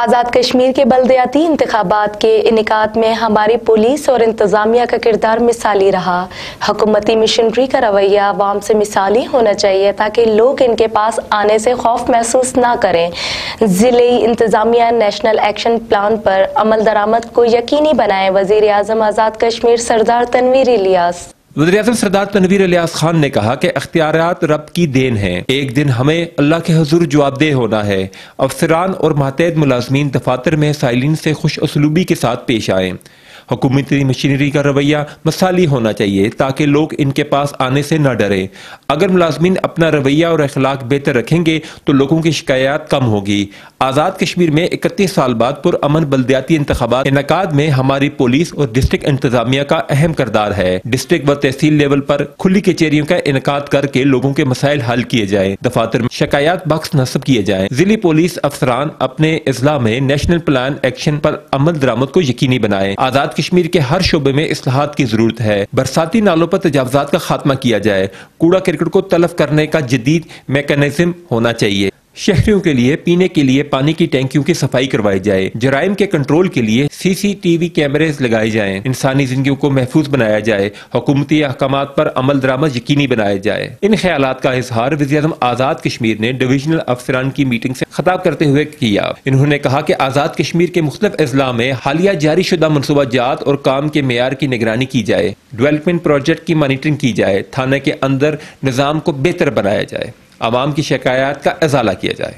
आज़ाद कश्मीर के बलदयाती इंतबात के इनका में हमारी पुलिस और इंतज़ामिया का किरदार मिसाली रहा। हकूमती मिशनरी का रवैया आवाम से मिसाली होना चाहिए ताकि लोग इनके पास आने से खौफ महसूस ना करें। ज़िले इंतज़ामिया नेशनल एक्शन प्लान पर अमल दरामद को यकीनी बनाए वज़ीर अजम आज़ाद कश्मीर सरदार तनवीर इलियास। वजी अजम सरदार तनवीर अलियास खान ने कहा कि अख्तियारत रब की देन है। एक दिन हमें अल्लाह के हजूर जवाबदेह होना है। अफसरान और महतद मुलाजमीन दफातर में साइलिन से खुश असलूबी के साथ पेश आए। हुकूमती मशीनरी का रवैया मसाली होना चाहिए ताकि लोग इनके पास आने से न डरें। अगर मुलाजमीन अपना रवैया और अखलाक बेहतर रखेंगे तो लोगों की शिकायत कम होगी। आज़ाद कश्मीर में इकतीस साल बाद पुरअमन बलदियाती इंतबात इनका में हमारी पुलिस और डिस्ट्रिक्ट इंतजामिया का अहम करदार है। डिस्ट्रिक्ट व तहसील लेवल पर खुली कचेरियों का इनका करके लोगों के मसाइल हल किए जाए। दफातर में शिकायत बख्श नस्ब किए जाए। जिली पुलिस अफसरान अपने अजला में नेशनल प्लान एक्शन पर अमल दरामद को यकीनी बनाए। आज़ाद कश्मीर के हर शोबे में असलाहत की ज़रूरत है। बरसाती नालों पर तजावजात का खात्मा किया जाए। कूड़ा क्रिकेट को तलफ करने का जदीद मेकनिज्म होना चाहिए। शहरियों के लिए, पीने के लिए, पानी की टैंकियों की सफ़ाई करवाई जाए, जराइम के कंट्रोल के लिए सीसीटीवी कैमरे लगाए जाए, इंसानी ज़िंदगी को महफूज बनाया जाए, हुकूमती अहकाम पर अमल दरामद यकीनी बनाया जाए। इन ख्याल का इजहार वजी अजम आज़ाद कश्मीर ने डिविजनल अफसरान की मीटिंग से खताब करते हुए किया। इन्होंने कहा कि आज़ाद कश्मीर के मुख्तफ अजला में हालिया जारी शुदा मनसूबा जात और काम के मैार की निगरानी की जाए, डेवलपमेंट प्रोजेक्ट की मॉनिटरिंग की जाए, थाना के अंदर निज़ाम को बेहतर बनाया जाए। आवाम की शिकायत का अजाला किया जाए।